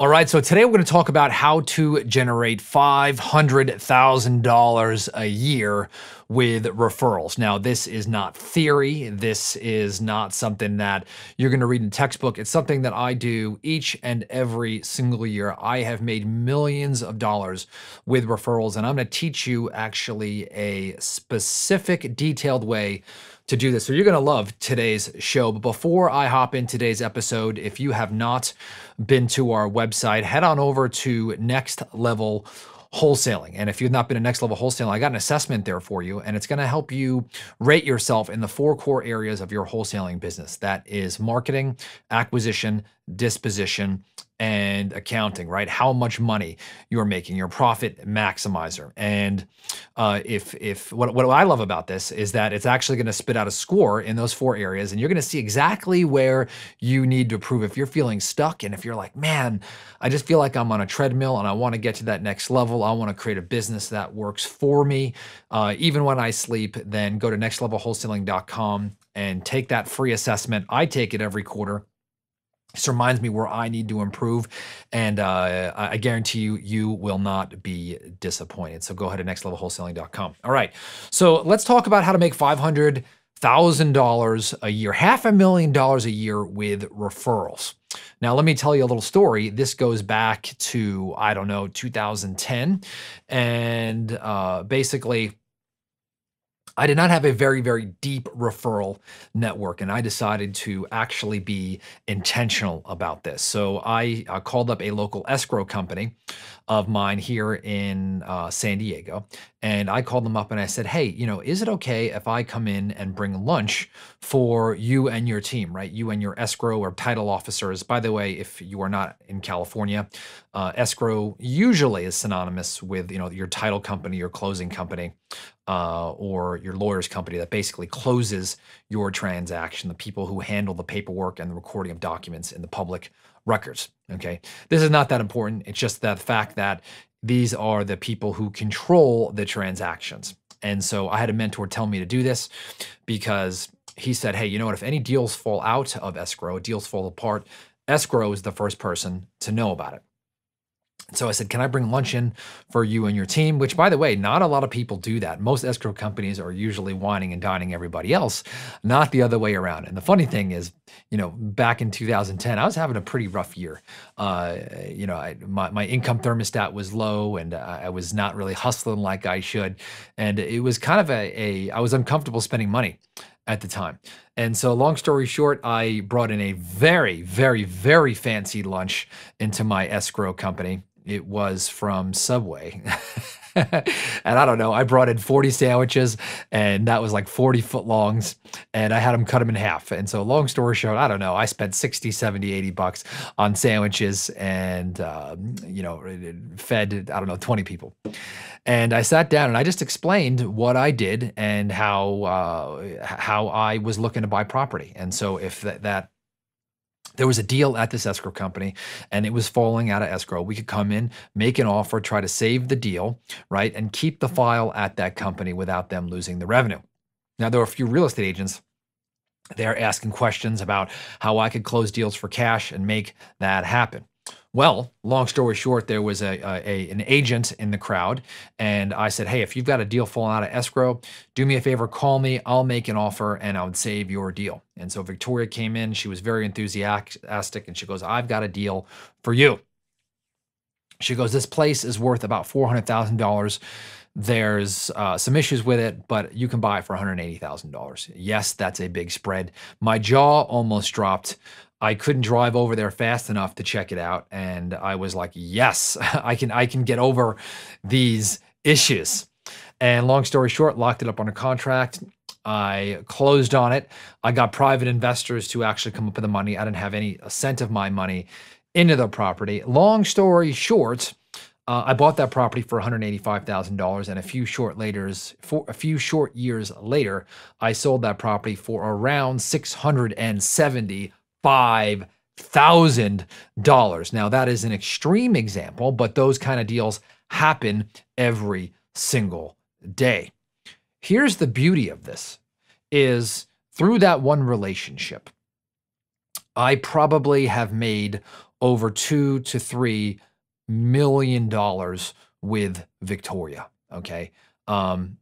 All right, so today we're going to talk about how to generate $500,000 a year with referrals. Now, this is not theory. This is not something that you're going to read in textbook. It's something that I do each and every single year. I have made millions of dollars with referrals, and I'm going to teach you actually a specific, detailed way to do this. So you're going to love today's show. But before I hop in today's episode, if you have not been to our website, head on over to Next Level wholesaling. And if you've not been a next level wholesaling, I got an assessment there for you, and it's going to help you rate yourself in the four core areas of your wholesaling business. That is marketing, acquisition, disposition, and accounting, right? How much money you're making, your profit maximizer. And uh, if if what what I love about this is that it's actually going to spit out a score in those four areas, and you're going to see exactly where you need to improve. If you're feeling stuck, and if you're like, man, I just feel like I'm on a treadmill, and I want to get to that next level. I want to create a business that works for me, uh, even when I sleep. Then go to nextlevelwholesaling.com and take that free assessment. I take it every quarter. This reminds me where I need to improve, and uh, I guarantee you, you will not be disappointed. So go ahead to nextlevelwholesaling.com. All right, so let's talk about how to make five hundred thousand dollars a year, half a million dollars a year with referrals. Now, let me tell you a little story. This goes back to I don't know 2010, and uh, basically I did not have a very, very deep referral network, and I decided to actually be intentional about this. So I uh, called up a local escrow company of mine here in uh, San Diego, and I called them up and I said, "Hey, you know, is it okay if I come in and bring lunch for you and your team, right? You and your escrow or title officers. By the way, if you are not in California, uh, escrow usually is synonymous with you know your title company, your closing company, uh, or your lawyer's company that basically closes your transaction. The people who handle the paperwork and the recording of documents in the public records. Okay, this is not that important. It's just that fact that these are the people who control the transactions. And so I had a mentor tell me to do this because he said, hey, you know what? If any deals fall out of escrow, deals fall apart, escrow is the first person to know about it. So I said, Can I bring lunch in for you and your team? Which, by the way, not a lot of people do that. Most escrow companies are usually wining and dining everybody else, not the other way around. And the funny thing is, you know, back in 2010, I was having a pretty rough year. Uh, you know, I, my, my income thermostat was low and I was not really hustling like I should. And it was kind of a, a I was uncomfortable spending money at the time. And so, long story short, I brought in a very, very, very fancy lunch into my escrow company. It was from Subway. and I don't know, I brought in 40 sandwiches and that was like 40 foot longs and I had them cut them in half. And so long story short, I don't know, I spent 60, 70, 80 bucks on sandwiches and, um, you know, fed, I don't know, 20 people. And I sat down and I just explained what I did and how, uh, how I was looking to buy property. And so if that, that there was a deal at this escrow company and it was falling out of escrow. We could come in, make an offer, try to save the deal, right? And keep the file at that company without them losing the revenue. Now, there were a few real estate agents they're asking questions about how I could close deals for cash and make that happen. Well, long story short, there was a, a, an agent in the crowd, and I said, "Hey, if you've got a deal falling out of escrow, do me a favor, call me. I'll make an offer, and I would save your deal." And so Victoria came in. She was very enthusiastic, and she goes, "I've got a deal for you." She goes, "This place is worth about four hundred thousand dollars." There's uh, some issues with it, but you can buy it for $180,000. Yes, that's a big spread. My jaw almost dropped. I couldn't drive over there fast enough to check it out and I was like, "Yes, I can I can get over these issues." And long story short, locked it up on a contract. I closed on it. I got private investors to actually come up with the money. I didn't have any a cent of my money into the property. Long story short, uh, I bought that property for $185,000, and a few short later, for a few short years later, I sold that property for around 670 $5,000. Now, that is an extreme example, but those kind of deals happen every single day. Here's the beauty of this is through that one relationship, I probably have made over two to three million dollars with Victoria. Okay. Um,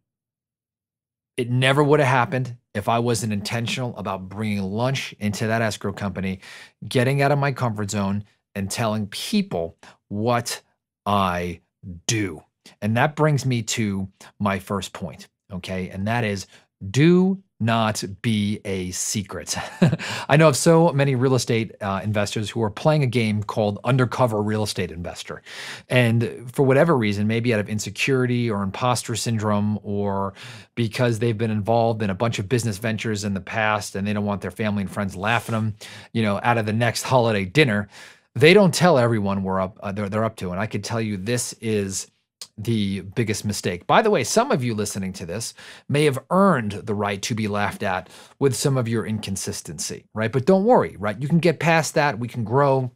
it never would have happened if I wasn't intentional about bringing lunch into that escrow company, getting out of my comfort zone, and telling people what I do. And that brings me to my first point. Okay. And that is do not be a secret. I know of so many real estate uh, investors who are playing a game called undercover real estate investor. And for whatever reason, maybe out of insecurity or imposter syndrome, or because they've been involved in a bunch of business ventures in the past and they don't want their family and friends laughing them, you know, out of the next holiday dinner, they don't tell everyone we're up, uh, they're, they're up to. And I could tell you this is the biggest mistake. By the way, some of you listening to this may have earned the right to be laughed at with some of your inconsistency, right? But don't worry, right? You can get past that. We can grow.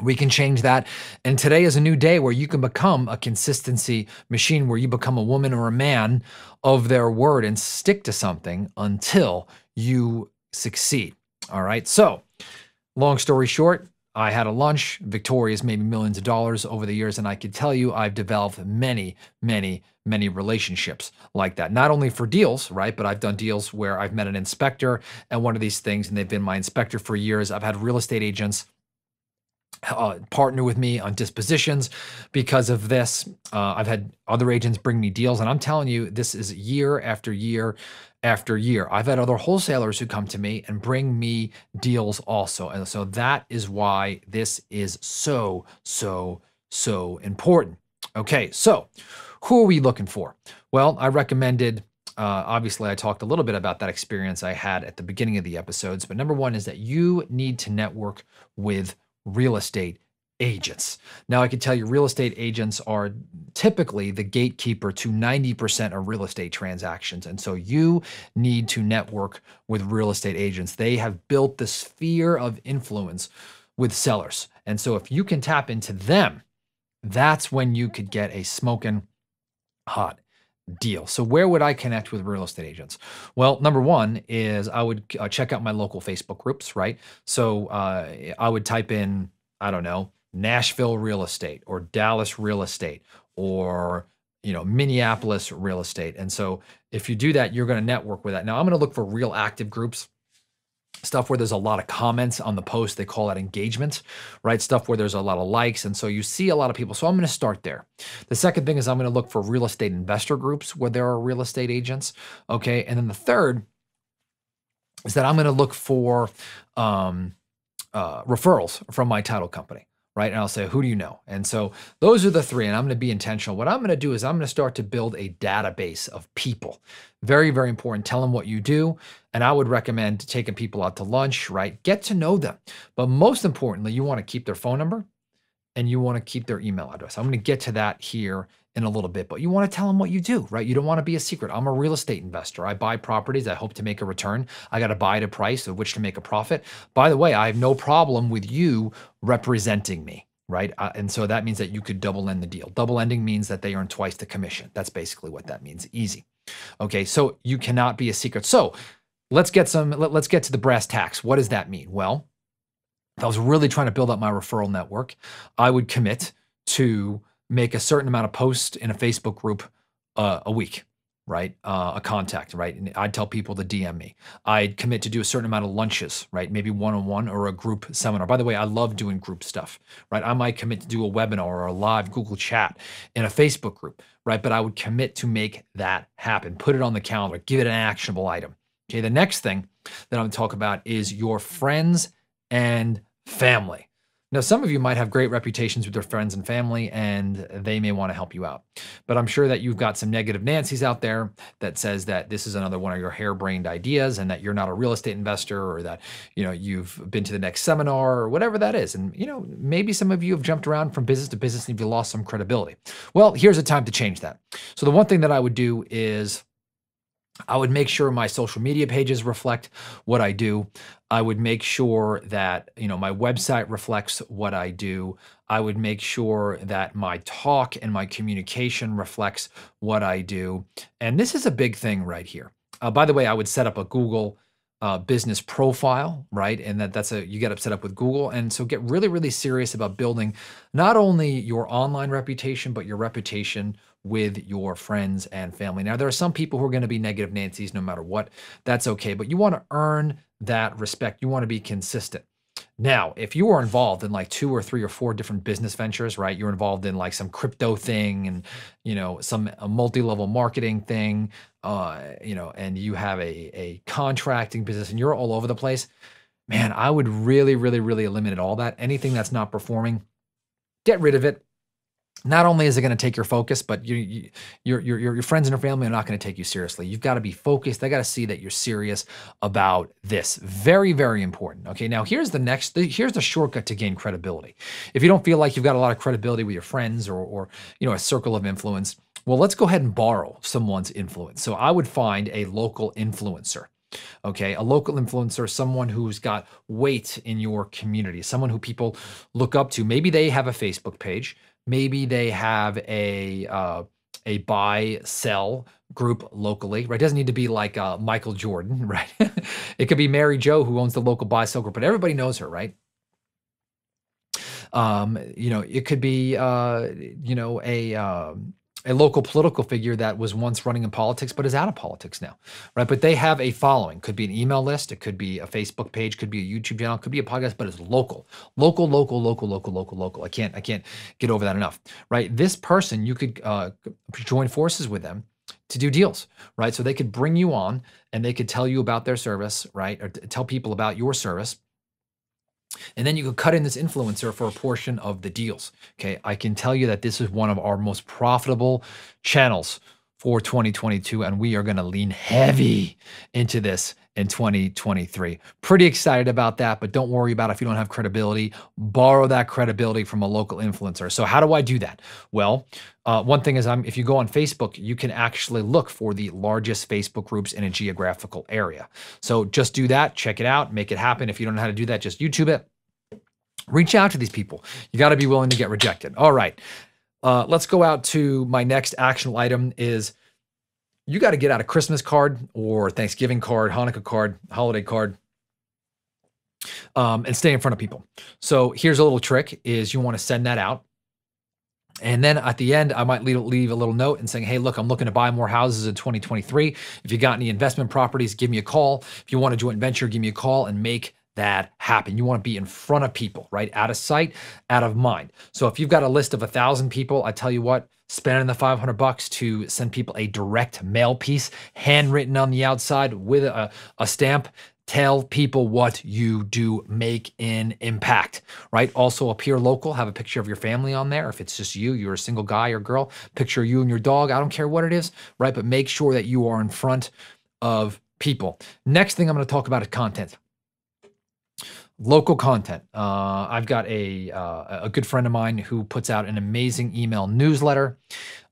We can change that. And today is a new day where you can become a consistency machine, where you become a woman or a man of their word and stick to something until you succeed. All right. So, long story short, I had a lunch. Victoria's made me millions of dollars over the years, and I can tell you I've developed many, many, many relationships like that. Not only for deals, right? But I've done deals where I've met an inspector and one of these things, and they've been my inspector for years. I've had real estate agents uh, partner with me on dispositions because of this. Uh, I've had other agents bring me deals, and I'm telling you, this is year after year after year. I've had other wholesalers who come to me and bring me deals also. And so that is why this is so, so, so important. Okay, so who are we looking for? Well, I recommended. Uh, obviously, I talked a little bit about that experience I had at the beginning of the episodes, but number one is that you need to network with real estate agents. Now, I can tell you, real estate agents are typically the gatekeeper to 90% of real estate transactions. And so you need to network with real estate agents. They have built the sphere of influence with sellers. And so if you can tap into them, that's when you could get a smoking hot deal. So where would I connect with real estate agents? Well, number one is I would uh, check out my local Facebook groups, right? So uh, I would type in, I don't know, Nashville real estate or Dallas real estate or you know Minneapolis real estate. And so if you do that, you're going to network with that. Now I'm going to look for real active groups stuff where there's a lot of comments on the post. They call that engagement right? Stuff where there's a lot of likes. And so you see a lot of people. So i'm going to start there. The second thing is i'm going to look for real estate investor groups where there are real estate agents okay? And then the third is that i'm going to look for um, uh, referrals from my title company right? And I'll say, who do you know? And so those are the three, and I'm going to be intentional. What I'm going to do is I'm going to start to build a database of people. Very, very important. Tell them what you do. And I would recommend taking people out to lunch, right? Get to know them. But most importantly, you want to keep their phone number and you want to keep their email address. I'm going to get to that here in a little bit, but you want to tell them what you do, right? You don't want to be a secret. I'm a real estate investor. I buy properties. I hope to make a return. I got to buy at a price of which to make a profit. By the way, I have no problem with you representing me, right? Uh, and so that means that you could double end the deal. Double ending means that they earn twice the commission. That's basically what that means. Easy. Okay, so you cannot be a secret. So let's get some. Let, let's get to the brass tacks. What does that mean? Well, if I was really trying to build up my referral network, I would commit to make a certain amount of posts in a Facebook group uh, a week, right? Uh, a contact, right? And I'd tell people to DM me. I'd commit to do a certain amount of lunches, right? Maybe one on one or a group seminar. By the way, I love doing group stuff, right? I might commit to do a webinar or a live Google chat in a Facebook group, right? But I would commit to make that happen, put it on the calendar, give it an actionable item. Okay. The next thing that I'm going to talk about is your friends and family. Now, some of you might have great reputations with your friends and family, and they may want to help you out. But I'm sure that you've got some negative Nancy's out there that says that this is another one of your harebrained ideas, and that you're not a real estate investor, or that you know you've been to the next seminar, or whatever that is. And you know maybe some of you have jumped around from business to business and you've lost some credibility. Well, here's a time to change that. So the one thing that I would do is I would make sure my social media pages reflect what I do. I would make sure that, you know, my website reflects what I do. I would make sure that my talk and my communication reflects what I do. And this is a big thing right here. Uh, by the way, I would set up a Google uh, business profile, right? And that that's a you get set up with Google, and so get really really serious about building not only your online reputation but your reputation with your friends and family. Now there are some people who are going to be negative Nancy's no matter what. That's okay, but you want to earn that respect. You want to be consistent. Now, if you are involved in like two or three or four different business ventures, right? You're involved in like some crypto thing and you know some multi-level marketing thing, uh, you know, and you have a a contracting business and you're all over the place. Man, I would really, really, really eliminate all that. Anything that's not performing, get rid of it not only is it going to take your focus, but you, you, your, your, your friends and your family are not going to take you seriously. You've got to be focused. They got to see that you're serious about this. Very, very important. Okay, now here's the next, here's the shortcut to gain credibility. If you don't feel like you've got a lot of credibility with your friends or, or you know, a circle of influence, well, let's go ahead and borrow someone's influence. So I would find a local influencer okay a local influencer someone who's got weight in your community someone who people look up to maybe they have a facebook page maybe they have a uh, a buy sell group locally right? It doesn't need to be like uh, michael jordan right? It could be mary Joe who owns the local buy sell group but everybody knows her right? Um, you know it could be uh, you know a um, a local political figure that was once running in politics but is out of politics now, right? But they have a following. Could be an email list, it could be a Facebook page, could be a YouTube channel, could be a podcast, but it's local, local, local, local, local, local, local. I can't, I can't get over that enough, right? This person, you could uh, join forces with them to do deals, right? So they could bring you on and they could tell you about their service, right? Or tell people about your service and then you could cut in this influencer for a portion of the deals. Okay. I can tell you that this is one of our most profitable channels for 2022, and we are going to lean heavy into this in 2023. Pretty excited about that, but don't worry about if you don't have credibility. Borrow that credibility from a local influencer. So, how do I do that? Well, uh, one thing is, I'm, if you go on Facebook, you can actually look for the largest Facebook groups in a geographical area. So, just do that, check it out, make it happen. If you don't know how to do that, just YouTube it. Reach out to these people. You got to be willing to get rejected. All right. Uh, let's go out to my next actionable item is you got to get out a Christmas card or Thanksgiving card, Hanukkah card, holiday card, um, and stay in front of people. So here's a little trick is you want to send that out. And then at the end, I might leave, leave a little note and saying, hey, look, I'm looking to buy more houses in 2023. If you got any investment properties, give me a call. If you want a joint venture, give me a call and make that happen. You want to be in front of people, right? Out of sight, out of mind. So if you've got a list of a thousand people, I tell you what, spending the 500 bucks to send people a direct mail piece, handwritten on the outside with a, a stamp. Tell people what you do, make an impact, right? Also, appear local, have a picture of your family on there. If it's just you, you're a single guy or girl, picture you and your dog. I don't care what it is, right? But make sure that you are in front of people. Next thing I'm going to talk about is content local content. Uh, I've got a uh, a good friend of mine who puts out an amazing email newsletter.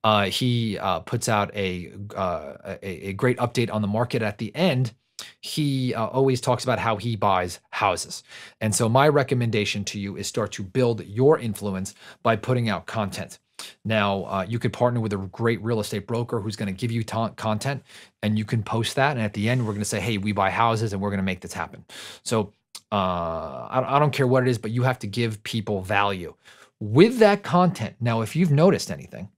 Uh, he uh, puts out a, uh, a, a great update on the market at the end. He uh, always talks about how he buys houses, and so my recommendation to you is start to build your influence by putting out content. Now, uh, you could partner with a great real estate broker who's going to give you content and you can post that. And at the end, we're going to say, hey, we buy houses and we're going to make this happen. So uh, I, I don't care what it is, but you have to give people value with that content. Now, if you've noticed anything,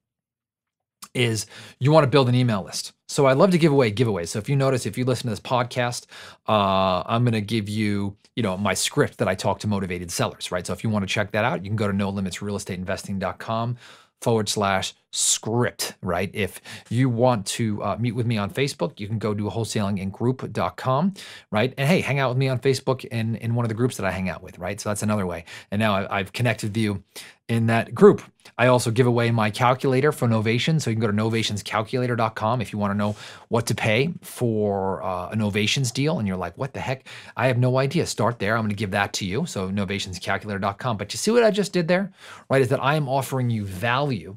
is you want to build an email list. So I love to give away giveaways. So if you notice, if you listen to this podcast, uh, I'm going to give you, you know, my script that I talk to motivated sellers, right? So if you want to check that out, you can go to nolimitsrealestateinvesting.com forward slash script, right? If you want to uh, meet with me on Facebook, you can go to wholesalinggroup.com, right? And hey, hang out with me on Facebook in, in one of the groups that I hang out with, right? So that's another way. And now I've connected you in that group. I also give away my calculator for Novation. So you can go to novationscalculator.com if you want to know what to pay for uh, a Novations deal. And you're like, what the heck? I have no idea. Start there. I'm going to give that to you. So novationscalculator.com. But you see what I just did there, right? Is that I am offering you value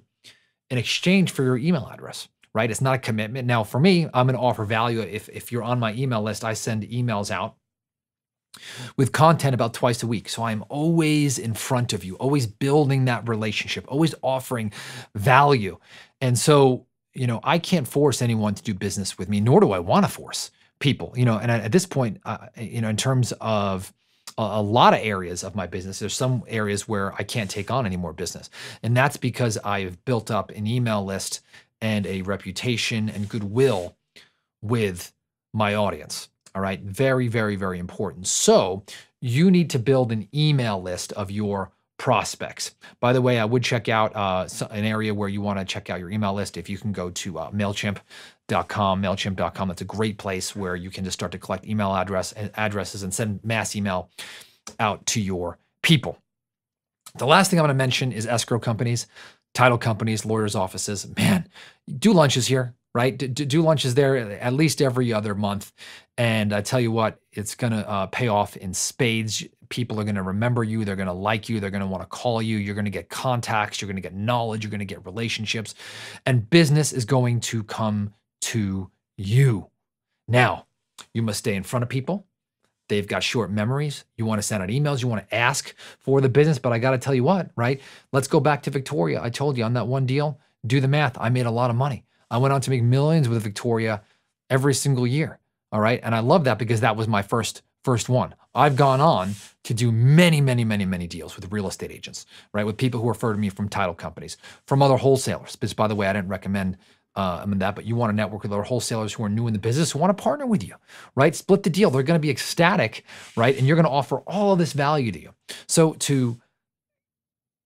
in exchange for your email address right? It's not a commitment. Now, for me, I'm going to offer value. If, if you're on my email list, I send emails out with content about twice a week. So I'm always in front of you, always building that relationship, always offering value. And so, you know, I can't force anyone to do business with me, nor do I want to force people. You know, and at, this point, uh, you know, in terms of a, lot of areas of my business, there's some areas where I can't take on any more business, and that's because I've built up an email list and a reputation and goodwill with my audience. All right, very, very, very important. So you need to build an email list of your prospects. By the way, I would check out uh, an area where you want to check out your email list. If you can go to uh, MailChimp.com, MailChimp.com, that's a great place where you can just start to collect email address and addresses and send mass email out to your people. The last thing I'm going to mention is escrow companies, title companies, lawyers' offices. Man, do lunches here right? Do, do lunches there at least every other month. And I tell you what, it's going to uh, pay off in spades. People are going to remember you. They're going to like you. They're going to want to call you. You're going to get contacts. You're going to get knowledge. You're going to get relationships. And business is going to come to you. Now, you must stay in front of people. They've got short memories. You want to send out emails. You want to ask for the business. But I got to tell you what, right? Let's go back to Victoria. I told you on that one deal, do the math. I made a lot of money. I went on to make millions with Victoria every single year. All right. And I love that because that was my first first one. I've gone on to do many, many, many, many deals with real estate agents, right? With people who refer to me from title companies, from other wholesalers. Because by the way, I didn't recommend uh, I mean that, but you want to network with other wholesalers who are new in the business who want to partner with you, right? Split the deal. They're going to be ecstatic, right? And you're going to offer all of this value to you. So to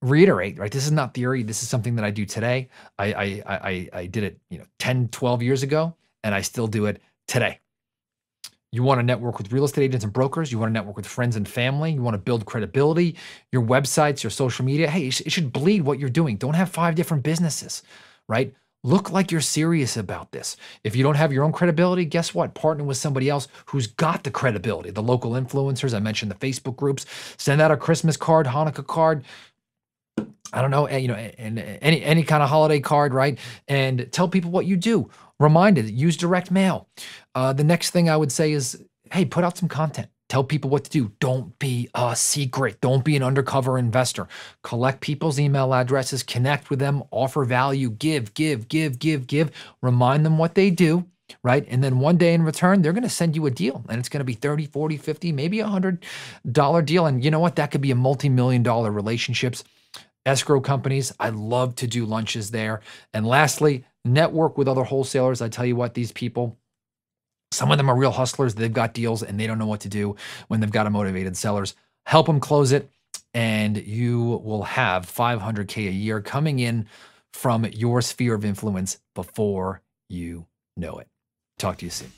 reiterate, right? This is not theory. This is something that I do today. I, I, I, I did it, you know, 10, 12 years ago, and I still do it today. You want to network with real estate agents and brokers. You want to network with friends and family. You want to build credibility, your websites, your social media. Hey, it should bleed what you're doing. Don't have five different businesses, right? Look like you're serious about this. If you don't have your own credibility, guess what? Partner with somebody else who's got the credibility. The local influencers, I mentioned the Facebook groups. Send out a Christmas card, Hanukkah card, I don't know, eh, you know, and any any kind of holiday card, right? And tell people what you do. Remind it. Use direct mail. Uh, the next thing I would say is, hey, put out some content. Tell people what to do. Don't be a secret. Don't be an undercover investor. Collect people's email addresses, connect with them, offer value, give, give, give, give, give. Remind them what they do, right? And then one day in return, they're going to send you a deal and it's going to be 30, 40, 50, maybe a $100 deal. And you know what? That could be a multi million dollar relationships escrow companies. I love to do lunches there. And lastly, network with other wholesalers. I tell you what, these people, some of them are real hustlers. They've got deals and they don't know what to do when they've got a motivated sellers. Help them close it, and you will have 500K a year coming in from your sphere of influence before you know it. Talk to you soon.